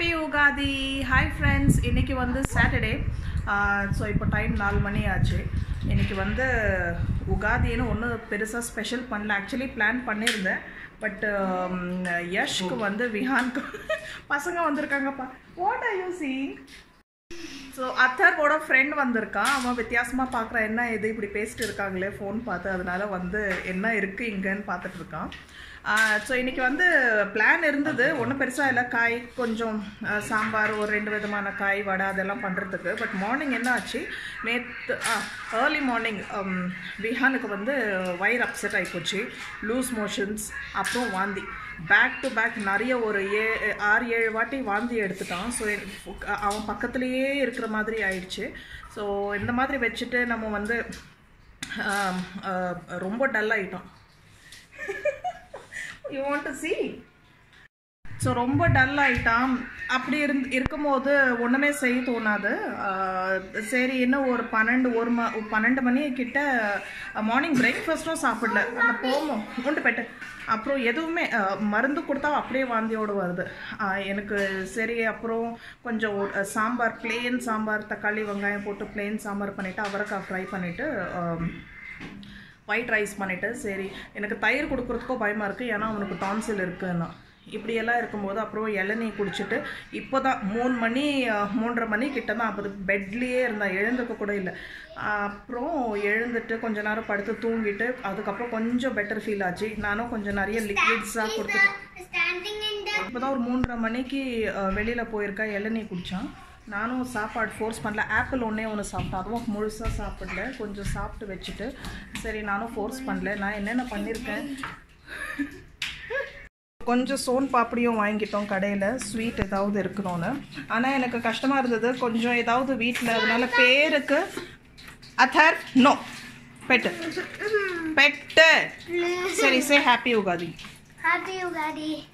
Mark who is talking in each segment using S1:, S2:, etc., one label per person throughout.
S1: Happy Ugadi hi friends இன்னைக்கு வந்து Saturday so இப்போ டைம் நாலு மணி ஆச்சு. இன்னைக்கு வந்து உகாதின்னு ஒன்றும் பெருசாக ஸ்பெஷல் பண்ணல. ஆக்சுவலி பிளான் பண்ணியிருந்தேன். பட் யஷ்க்கு um, வந்து விஹான்க்கு பசங்க வந்திருக்காங்கப்பா. What are you seeing so அத்தரோட friend வந்திருக்கான் அவன் வித்தியாசமாக பார்க்குறான் என்ன இது? இப்படி பேசிட்டு இருக்காங்களே ஃபோன் பார்த்து. அதனால வந்து என்ன இருக்குது இங்கேன்னு பார்த்துட்ருக்கான் ஸோ இன்றைக்கி வந்து பிளான் இருந்தது. ஒன்றும் பெருசாக இல்லை. காய் கொஞ்சம் சாம்பார் ஒரு ரெண்டு விதமான காய் வடை அதெல்லாம் பண்ணுறதுக்கு பட் மார்னிங் என்ன ஆச்சு? நேற்று ஏர்லி மார்னிங் விஹானுக்கு வந்து வயிறு அப்செட் ஆகிப்போச்சு லூஸ் மோஷன்ஸ் அப்புறம் வாந்தி. பேக் டு பேக் நிறைய ஒரு ஏ ஆறு ஏழு வாட்டி வாந்தி எடுத்துட்டான். ஸோ அவன் பக்கத்துலேயே இருக்கிற மாதிரி ஆயிடுச்சு. ஸோ இந்த மாதிரி வச்சுட்டு நம்ம வந்து ரொம்ப டல் ஆகிட்டோம் you want to see so ரொம்ப டல் ஆயிட்டான் அப்படி இருந்து இருக்கும்போது ஒன்றுமே செய்ய தோணாது. சரி இன்னும் ஒரு பன்னெண்டு ஒரு ம பன்னெண்டு மணி கிட்ட மார்னிங் பிரேக்ஃபாஸ்ட்டும் சாப்பிடல. அந்த போமோம் உண்டு போயிட்டு. அப்புறம் எதுவுமே மருந்து கொடுத்தா அப்படியே வாந்தியோடு வருது. எனக்கு சரி அப்புறம் கொஞ்சம் சாம்பார் பிளெயின் சாம்பார் தக்காளி வெங்காயம் போட்டு பிளெயின் சாம்பார் பண்ணிவிட்டு அவரைக்காய் ஃப்ரை பண்ணிவிட்டு ஒயிட் ரைஸ் பண்ணிவிட்டு சரி எனக்கு தயிர் கொடுக்குறதுக்கும் பயமாக இருக்குது ஏன்னா அவனுக்கு டான்சில் இருக்குன்னா. இப்படியெல்லாம் இருக்கும்போது அப்புறம் இளநீ குடிச்சிட்டு இப்போ தான் மூணு மணி மூன்றரை மணி கிட்ட தான் அப்போ பெட்லேயே இருந்தான் எழுந்துக்க கூட இல்லை. அப்புறம் எழுந்துட்டு கொஞ்ச நேரம் படுத்து தூங்கிட்டு அதுக்கப்புறம் கொஞ்சம் பெட்டர் ஃபீல் ஆச்சு. நானும் கொஞ்சம் நிறைய லிக்விட்ஸாக கொடுத்துட்டு
S2: standing in the
S1: இப்போதான் ஒரு மூன்றரை மணிக்கு வெளியில் போயிருக்கா இளநீ குடித்தான் நானும் சாப்பாடு ஃபோர்ஸ் பண்ணல. ஆப்பிள் ஒன்றே ஒன்று சாப்பிட்டேன். அதுவும் முழுசாக சாப்பிடல. கொஞ்சம் சாப்பிட்டு வச்சுட்டு. சரி நானும் ஃபோர்ஸ் பண்ணல. நான் என்னென்ன பண்ணியிருக்கேன் கொஞ்சம் சோன் பாப்படியும் வாங்கிட்டோம் கடையில். ஸ்வீட் ஏதாவது இருக்கணும்னு. ஆனால் எனக்கு கஷ்டமாக இருந்தது. கொஞ்சம் ஏதாவது வீட்டில் அதனால பேருக்கு அத்தர் நோ பெட்டு. பெட்டு. சரி say happy Ugadi
S2: happy Ugadi.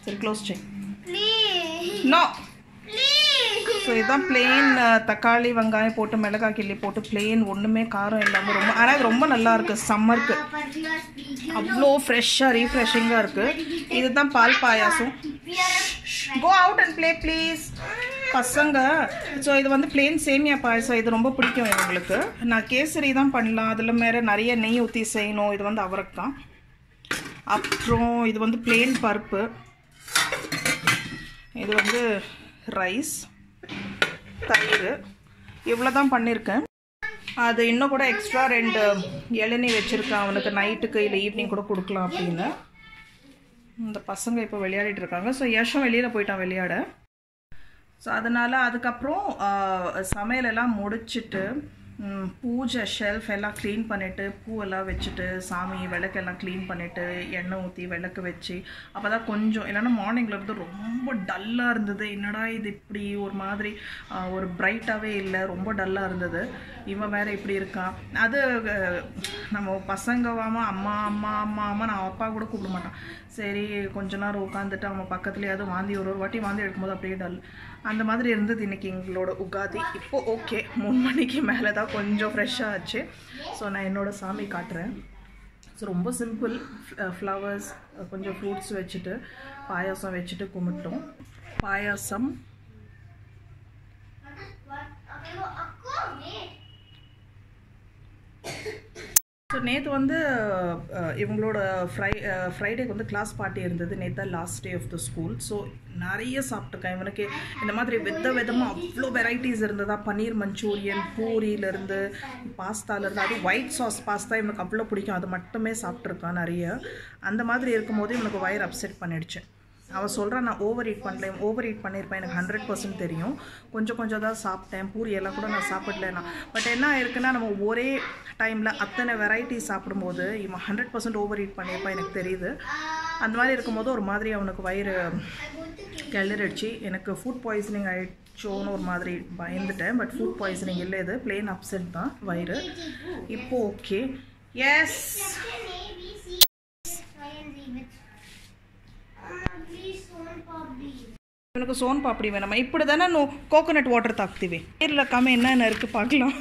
S1: சரி க்ளோஸ் செய். நோ. ஸோ இதுதான் பிளெயின் தக்காளி வெங்காயம் போட்டு மிளகாய் கிள்ளி போட்டு பிளெயின் ஒன்றுமே காரம் இல்லாமல் ரொம்ப ஆனால் இது ரொம்ப நல்லா இருக்குது சம்மருக்கு அவ்வளோ ஃப்ரெஷ்ஷாக ரீஃப்ரெஷிங்காக இருக்குது இதுதான் பால் பாயாசம். Go out and play please பசங்க ஸோ இது வந்து பிளெயின் சேமியா பாயசம். இது ரொம்ப பிடிக்கும் இவங்களுக்கு. நான் கேசரி தான் பண்ணலாம். அதில் மேலே நிறைய நெய் ஊற்றி செய்யணும். இது வந்து அவரைக்காய். அப்புறம் இது வந்து பிளெயின் பருப்பு. இது வந்து ரைஸ் தயிர். இவ்வளோ தான் பண்ணியிருக்கேன் அது இன்னும் கூட எக்ஸ்ட்ரா ரெண்டு இளநீ வச்சுருக்கேன். அவனுக்கு நைட்டுக்கு இல்லை ஈவினிங் கூட கொடுக்கலாம் அப்படின்னு. இந்த பசங்க இப்போ விளையாடிட்டு இருக்காங்க. ஸோ யஷம் வெளியில் போயிட்டான் விளையாட. ஸோ அதனால் அதுக்கப்புறம் சமையலெல்லாம் முடிச்சுட்டு பூஜை ஷெல்ஃப் எல்லாம் க்ளீன் பண்ணிவிட்டு பூவெல்லாம் வச்சுட்டு சாமி விளக்கெல்லாம் க்ளீன் பண்ணிவிட்டு எண்ணெய் ஊற்றி விளக்கு வச்சு அப்போ தான் கொஞ்சம் இல்லைன்னா மார்னிங்கில் இருந்து ரொம்ப டல்லாக இருந்தது. என்னடா இது இப்படி ஒரு மாதிரி ஒரு பிரைட்டாகவே இல்லை ரொம்ப டல்லாக இருந்தது. இவன் வேற இப்படி இருக்கான். அது நம்ம பசங்கவாம அம்மா அம்மா அம்மா அம்மா நான் அப்பா கூட கூப்பிட மாட்டான். சரி கொஞ்ச நேரம் உட்காந்துட்டு அவன் பக்கத்துலேயாவது வாந்தி ஒரு ஒரு வாட்டி வாந்தி எடுக்கும்போது அப்படியே டல் அந்த மாதிரி இருந்தது இன்னைக்கு எங்களோட உகாதி. இப்போ ஓகே மூணு மணிக்கு மேலே தான் கொஞ்சம் ஃப்ரெஷ்ஷாக ஆச்சு. ஸோ நான் என்னோடய சாமி காட்டுறேன். ஸோ ரொம்ப சிம்பிள் ஃப்ளவர்ஸ் கொஞ்சம் ஃப்ரூட்ஸ் வச்சுட்டு பாயாசம் வச்சுட்டு கும்பிட்டோம். பாயாசம். ஸோ நேற்று வந்து இவங்களோட ஃப்ரை ஃப்ரைடேக்கு வந்து கிளாஸ் பார்ட்டி இருந்தது. நேற்று தான் last day of the school so நிறைய சாப்பிட்டுருக்கேன். இவனுக்கு இந்த மாதிரி வித விதமாக அவ்வளோ வெரைட்டிஸ் இருந்ததா? பன்னீர் மஞ்சூரியன் பூரியிலேருந்து பாஸ்தாலேருந்து அது ஒயிட் சாஸ் பாஸ்தா இவனுக்கு அவ்வளோ பிடிக்கும். அது மட்டுமே சாப்பிட்ருக்கான் நிறைய. அந்த மாதிரி இருக்கும்போது இவனுக்கு வயர் அப்செட் பண்ணிடுச்சு. அவள் சொல்கிறான் நான் ஓவர் ஈட் பண்ணல ஓவர் ஈட் பண்ணியிருப்பேன் எனக்கு ஹண்ட்ரட் பர்சன்ட் தெரியும். கொஞ்சம் கொஞ்சம் தான் சாப்பிட்டேன் பூரி எல்லாம் கூட நான் சாப்பிடலனா பட் என்ன ஆயிருக்குன்னா நம்ம ஒரே டைமில் அத்தனை வெரைட்டி சாப்பிடும்போது இவன் ஹண்ட்ரட் பர்சன்ட் ஓவர் ஈட் பண்ணியிருப்பான் எனக்கு தெரியுது. அந்த மாதிரி இருக்கும்போது ஒரு மாதிரி அவனுக்கு வயிறு கிளறிடுச்சு. எனக்கு ஃபுட் பாய்சனிங் ஆகிடுச்சோன்னு ஒரு மாதிரி பயந்துட்டேன். பட் ஃபுட் பாய்சனிங் இல்லை இது பிளெயின் அப்செட் தான் வயிறு. இப்போ ஓகே எஸ் எனக்கு சோன் பாப்படி வேணாமா? இப்படி தானே நோ கோகோனட் வாட்டர் தாக்குத்திவே நேரில் காம என்னென்ன இருக்குது பார்க்கலாம்.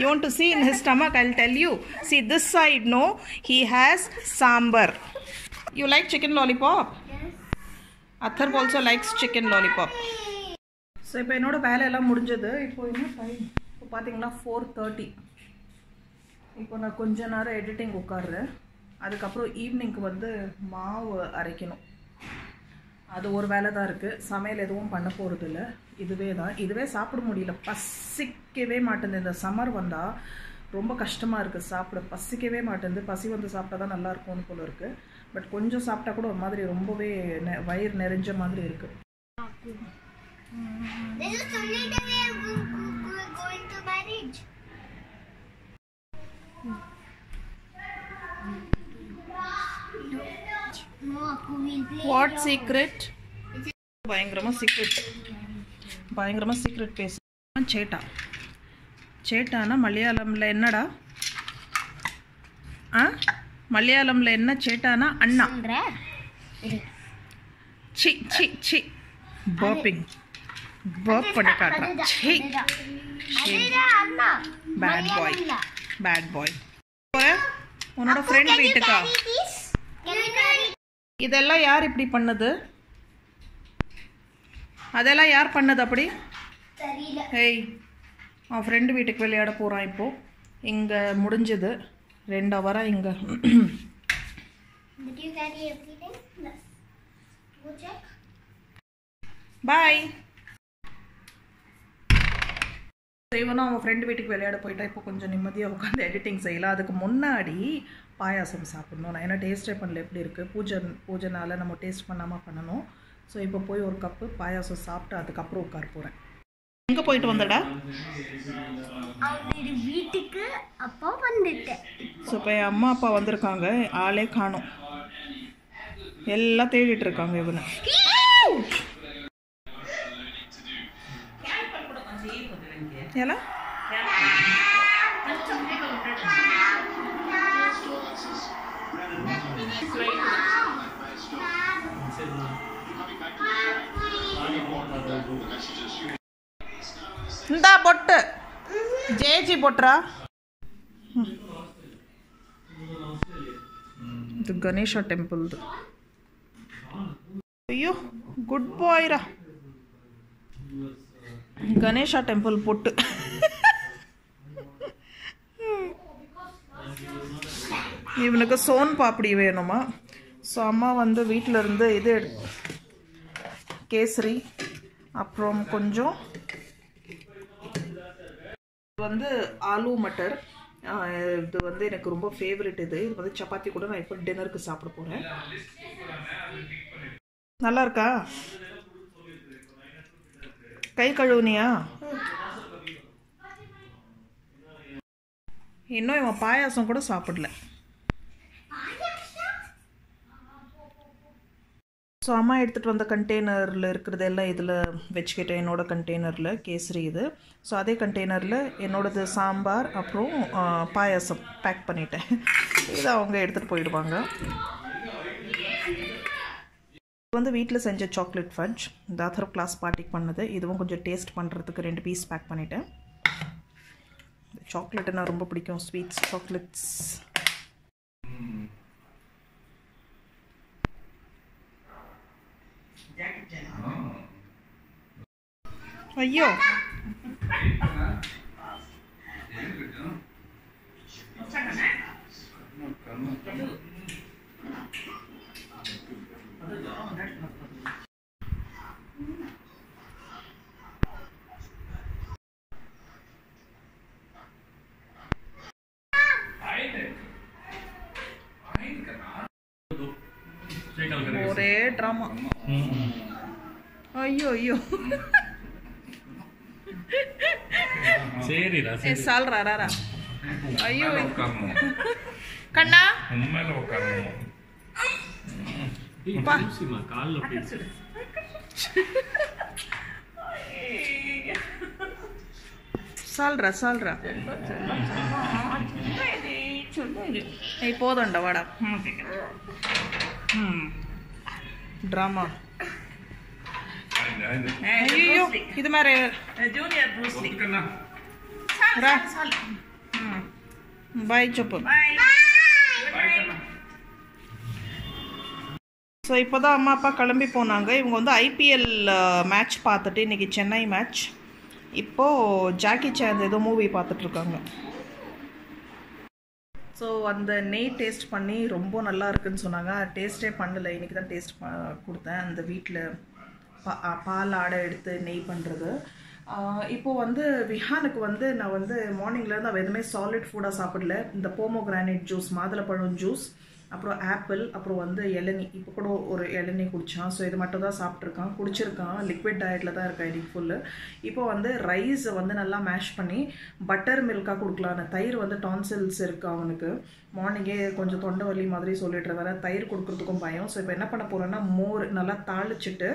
S1: You want to see in his stomach? I'll tell you. See this side no he has sambar. You like chicken lollipop? Athar also likes chicken lollipop so இப்போ என்னோட வேலையெல்லாம் முடிஞ்சது. இப்போ என்ன டைம் இப்போ பார்த்தீங்கன்னா ஃபோர் தேர்ட்டி இப்போ நான் கொஞ்ச நேரம் எடிட்டிங் உட்காடுறேன் அதுக்கப்புறம் ஈவினிங்க்கு வந்து மாவு அரைக்கணும். அது ஒரு வேலை தான் இருக்குது சமையல் எதுவும் பண்ண போகிறது இல்லை இதுவே தான். இதுவே சாப்பிட முடியல. பசிக்கவே மாட்டேங்குது. இந்த சம்மர் வந்தால் ரொம்ப கஷ்டமாக இருக்குது சாப்பிட பசிக்கவே மாட்டேங்குது. பசி வந்து சாப்பிட்டா தான் நல்லாயிருக்கும்னு போல இருக்குது பட் கொஞ்சம் சாப்பிட்டா கூட ஒரு மாதிரி ரொம்பவே நெ வயிறு நிறைஞ்ச மாதிரி இருக்குது
S2: This
S1: வாட் சீக்ரெட் பயங்கரமாக சீக்ரெட் பயங்கரமாக சீக்ரெட் பேச. சேட்டா. சேட்டானா மலையாளம்ல என்னடா? ஆ? மலையாளம்ல என்ன சேட்டானா? அண்ணா. C C C. Burping burp பண்ணி காட்டுறான் C. Bad boy bad boy உன்னோட ஃப்ரெண்ட் வீட்டுக்கா
S2: This? Can you carry?
S1: இதெல்லாம் யார் இப்படி பண்ணது? அதெல்லாம் யார் பண்ணது அப்படி? ஏய் அவன் ஃப்ரெண்டு வீட்டுக்கு விளையாட போகிறான் இப்போது இங்கே முடிஞ்சது. ரெண்டு ஹவராக இங்கே. பாய் இவனும் அவன் ஃப்ரெண்டு வீட்டுக்கு விளையாட போயிட்டா இப்போ கொஞ்சம் நிம்மதியாக உட்காந்து எடிட்டிங் செய்யலாம். அதுக்கு முன்னாடி பாயாசம் சாப்பிடணும். நான் ஏன்னா டேஸ்டே பண்ணல எப்படி இருக்குது பூஜை பூஜைனால நம்ம டேஸ்ட் பண்ணாமல் பண்ணணும். ஸோ இப்போ போய் ஒரு கப்பு பாயாசம் சாப்பிட்டு அதுக்கப்புறம் உட்கார போகிறேன் எங்கே போயிட்டு வந்தடா?
S2: வீட்டுக்கு அப்போ வந்துட்டேன்
S1: ஸோ இப்போ என் அம்மா அப்பா வந்திருக்காங்க. ஆளே காணோம். எல்லாம் தேடிட்டு இருக்காங்க இவனை. बोट जेजी बोट्रा गणेश टेपल अयो गुड बॉयरा கணேஷா டெம்பிள் பொட்டு. இவனுக்கு சோன் பாப்படி வேணுமா? ஸோ அம்மா வந்து வீட்டில் இருந்து இது எடு- கேசரி அப்புறம் கொஞ்சம் வந்து ஆலு மட்டர். இது வந்து எனக்கு ரொம்ப ஃபேவரட் இது. இது வந்து சப்பாத்தி கூட நான் இப்போ டின்னருக்கு சாப்பிட போகிறேன் நல்லா இருக்கா? கை கழுவுனியா? இன்னும் இவன் பாயாசம் கூட சாப்பிடல. ஸோ அம்மா எடுத்துகிட்டு வந்த கண்டெய்னரில் இருக்கிறது எல்லாம் இதில் வச்சுக்கிட்டேன். என்னோட கண்டெய்னரில் கேசரி இது. ஸோ அதே கண்டெய்னரில் என்னோடது சாம்பார் அப்புறம் பாயாசம் பேக் பண்ணிட்டேன். இதை அவங்க எடுத்துகிட்டு போயிடுவாங்க. வந்து வீட்டில் செஞ்ச சாக்லேட் ஃபட்ஜ் தாத்தர் கிளாஸ் பார்ட்டிக்கு பண்ணது. இதுவும் கொஞ்சம் டேஸ்ட் பண்ணுறதுக்கு ரெண்டு பீஸ் பேக் பண்ணிட்டேன். சாக்லேட் எனக்கு ரொம்ப பிடிக்கும். ஸ்வீட்ஸ் சாக்லேட்ஸ் ஐயோ. ஒரே ட்ராமா ஐயோ ஐயோ
S3: சரிடா
S1: ஏ சால்ரா ராரா ஐயோ
S3: உட்காரணும்
S1: கண்ணா
S3: உண்மையில உட்காரணும்
S1: பா.
S3: காலில் போயிடுச்சு
S1: சால்ரா சால்ரா ஏய் போதும்டா வாடா ட்ராமா ஐயோ இது மாதிரி
S4: ஜூனியர் ப்ரூஸ்லி
S3: ஒத்துக்கண்ணா
S1: రా బాయ్ చెప్పు
S3: பாய் கண்ணா
S1: ஸோ இப்போ தான் அம்மா அப்பா கிளம்பி போனாங்க இவங்க வந்து ஐபிஎல் மேட்ச் பார்த்துட்டு இன்றைக்கி சென்னை மேட்ச் இப்போது ஜாக்கி சேந்த் ஏதோ மூவி பார்த்துட்ருக்காங்க ஸோ அந்த நெய் டேஸ்ட் பண்ணி ரொம்ப நல்லா இருக்குன்னு சொன்னாங்க. டேஸ்ட்டே பண்ணலை. இன்றைக்கி தான் டேஸ்ட் கொடுத்தேன். அந்த வீட்டில் பா பால் ஆடை எடுத்து நெய் பண்ணுறது இப்போது வந்து விஹானுக்கு வந்து நான் வந்து மார்னிங்லேருந்து அவள் எதுவுமே சாலிட் ஃபுட்டாக சாப்பிடல. இந்த போமோ கிரானைட் ஜூஸ் மாதுளப்பழம் ஜூஸ் அப்புறம் ஆப்பிள் அப்புறம் வந்து இளநி. இப்போ கூட ஒரு இளநி குடித்தான் ஸோ இது மட்டும் தான் சாப்பிட்ருக்கான் குடிச்சிருக்கான். லிக்விட் டயட்டில் தான் இருக்கா இன்னைக்கு ஃபுல்லு இப்போ வந்து ரைஸை வந்து நல்லா மேஷ் பண்ணி பட்டர் மில்காக கொடுக்கலான்னு. தயிர் வந்து டான்சில்ஸ் இருக்கு அவனுக்கு. மார்னிங்கே கொஞ்சம் தொண்டை வலி மாதிரி சொல்லிட்டு இருந்தாரு தயிர் கொடுக்குறதுக்கும் பயம். ஸோ இப்போ என்ன பண்ண போகிறேன்னா மோர் நல்லா தாளிச்சிட்டு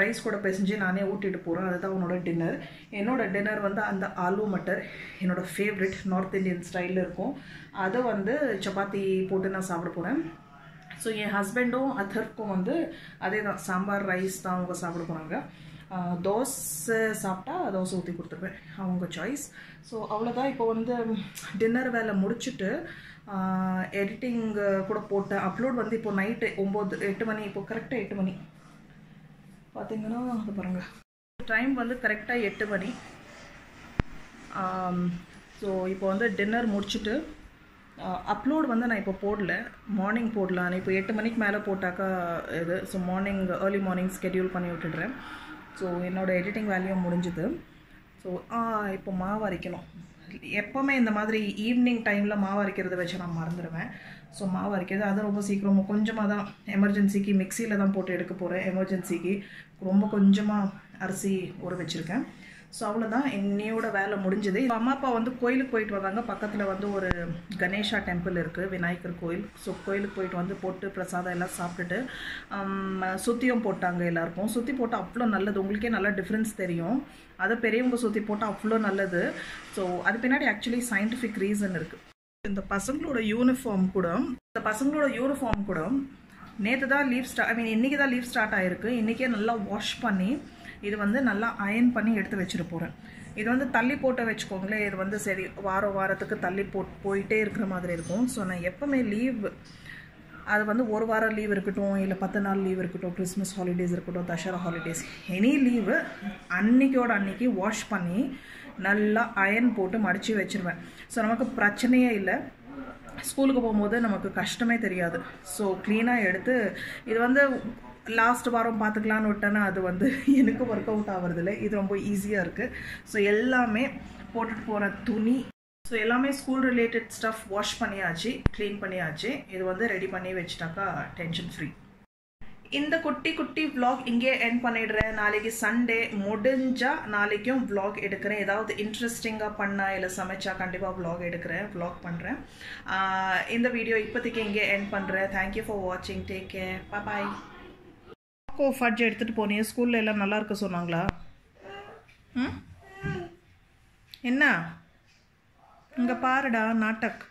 S1: ரைஸ் கூட பிசைஞ்சு நானே ஊட்டிட்டு போகிறேன் அதுதான் அவனோட டின்னர் என்னோட டின்னர் வந்து அந்த ஆலு மட்டர். என்னோடய ஃபேவரட் நார்த் இந்தியன் ஸ்டைலில் இருக்கும். அதை வந்து சப்பாத்தி போட்டு நான் சாப்பிட போகிறேன் ஸோ என் ஹஸ்பண்டும் அதர்க்கும் வந்து அதே தான் சாம்பார் ரைஸ் தான் அவங்க சாப்பிட போகிறாங்க தோசை சாப்பிட்டா தோசை ஊற்றி கொடுத்துருவேன். அவங்க சாய்ஸ் ஸோ அவ்வளோதான் இப்போ வந்து டின்னர் வேலை முடிச்சுட்டு எடிட்டிங் கூட போட்டேன் அப்லோட் வந்து இப்போ நைட்டு ஒம்பது எட்டு மணி இப்போ கரெக்டாக எட்டு மணி. பார்த்தீங்கன்னா அது பாருங்கள் டைம் வந்து கரெக்டாக எட்டு மணி. ஸோ இப்போ வந்து டின்னர் முடிச்சுட்டு அப்லோட் வந்து நான் இப்போ போடல. மார்னிங் போடலாம் இப்போ எட்டு மணிக்கு மேலே போட்டாக்கா இது. So morning early morning schedule பண்ணி விட்டுடுறேன். ஸோ என்னோடய எடிட்டிங் வேல்யூ முடிஞ்சுது. ஸோ இப்போ மாவு அரைக்கணும். எப்போவுமே இந்த மாதிரி ஈவினிங் டைமில் மாவு அரைக்கிறத வச்சு நான் மறந்துடுவேன் ஸோ மாவு அரைக்கிறது அது ரொம்ப சீக்கிரமாக கொஞ்சமாக தான் எமர்ஜென்சிக்கு மிக்சியில் தான் போட்டு எடுக்க போகிறேன் எமர்ஜென்சிக்கு ரொம்ப கொஞ்சமாக அரிசி ஊற வச்சுருக்கேன். ஸோ அவ்வளோதான் என்னையோட வேலை முடிஞ்சது. இப்போ அம்மா அப்பா வந்து கோயிலுக்கு போயிட்டு வந்தாங்க. பக்கத்தில் வந்து ஒரு கணேஷா டெம்பிள் இருக்குது விநாயகர் கோயில். ஸோ கோயிலுக்கு போயிட்டு வந்து போட்டு பிரசாதம் எல்லாம் சாப்பிட்டுட்டு சுத்தியும் போட்டாங்க எல்லாருக்கும். சுற்றி போட்டால் அவ்வளோ நல்லது. உங்களுக்கே நல்லா டிஃப்ரென்ஸ் தெரியும். அதை பெரியவங்க சுற்றி போட்டால் அவ்வளோ நல்லது. ஸோ அது பின்னாடி ஆக்சுவலி சயின்டிஃபிக் ரீசன் இருக்குது இந்த பசங்களோட யூனிஃபார்ம் கூட இந்த பசங்களோட யூனிஃபார்ம் கூட நேற்று தான் லீவ் ஸ்டார்ட் ஐ மீன் இன்றைக்கி தான் லீவ் ஸ்டார்ட் ஆகிருக்கு இன்றைக்கே நல்லா வாஷ் பண்ணி இது வந்து நல்லா அயன் பண்ணி எடுத்து வச்சுட்டு போகிறேன் இது வந்து தள்ளி போட்டு வச்சுக்கோங்களேன். இது வந்து சரி வாரம் வாரத்துக்கு தள்ளி போ போயிட்டே இருக்கிற மாதிரி இருக்கும். ஸோ நான் எப்போவுமே லீவ் அது வந்து ஒரு வாரம் லீவ் இருக்கட்டும் இல்லை பத்து நாள் லீவ் இருக்கட்டும் கிறிஸ்மஸ் ஹாலிடேஸ் இருக்கட்டும் தசரா ஹாலிடேஸ் எனி லீவு அன்னைக்கோட அன்னைக்கு வாஷ் பண்ணி நல்லா அயன் போட்டு மடித்து வச்சிருவேன். ஸோ நமக்கு பிரச்சனையே இல்லை. ஸ்கூலுக்கு போகும்போது நமக்கு கஷ்டமே தெரியாது. ஸோ க்ளீனாக எடுத்து இது வந்து லாஸ்ட் வாரம் பார்த்துக்கலான்னு விட்டேன்னா அது வந்து எனக்கு ஒர்க் அவுட் ஆகிறதில்ல இது ரொம்ப ஈஸியாக இருக்குது ஸோ எல்லாமே போட்டுட்டு போகிற துணி ஸோ எல்லாமே ஸ்கூல் ரிலேட்டட் ஸ்டஃப் வாஷ் பண்ணியாச்சு க்ளீன் பண்ணியாச்சு. இது வந்து ரெடி பண்ணி வச்சுட்டாக்கா டென்ஷன் ஃப்ரீ இந்த குட்டி குட்டி விளாக் இங்கே என் பண்ணிடுறேன். நாளைக்கு சண்டே முடிஞ்சா நாளைக்கும் விளாக் எடுக்கிறேன். ஏதாவது இன்ட்ரெஸ்டிங்காக பண்ணா இல்லை சமைச்சா கண்டிப்பாக விளாக் எடுக்கிறேன் விளாக் பண்ணுறேன் இந்த வீடியோ இப்போதைக்கு இங்கே என் பண்ணுறேன் தேங்க்யூ ஃபார் வாட்சிங் டேக் கேர் பாய் கோ ஃபட்ஜ் எடுத்துகிட்டு போனியே ஸ்கூலில் எல்லாம் நல்லா இருக்க சொன்னாங்களா? ம்? என்ன? இங்கே பாருடா நாட்டக்.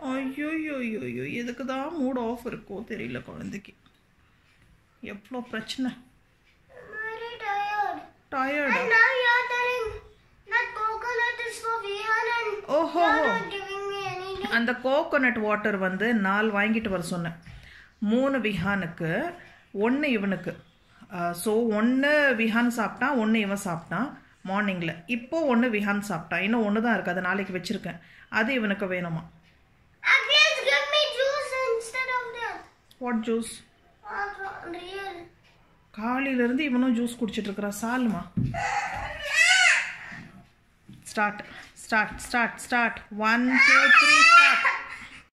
S1: ஐயோ ஐயோ ஐயோ எதுக்கு தான் மூட் ஆஃப் இருக்கோ தெரியல குழந்தைக்கு. எவ்வளோ பிரச்சனை. டயர்டா ஓஹோ. அந்த கோகோனட் வாட்டர் வந்து நாலு வாங்கிட்டு வர சொன்னேன். மூணு விஹானுக்கு ஒன்று இவனுக்கு. ஸோ ஒன்று விஹான் சாப்பிட்டான் ஒன்று இவன் சாப்பிட்டான் மார்னிங்கில் இப்போ ஒன்று விஹான் சாப்பிட்டான் இன்னும் ஒன்று தான் இருக்குது அதை நாளைக்கு வச்சுருக்கேன். அது இவனுக்கு வேணுமா.
S2: What juice.
S1: காலையிலேருந்து இவனும் ஜூஸ் குடிச்சிட்டு இருக்கிறான் சாலுமா. Start start start start one two three start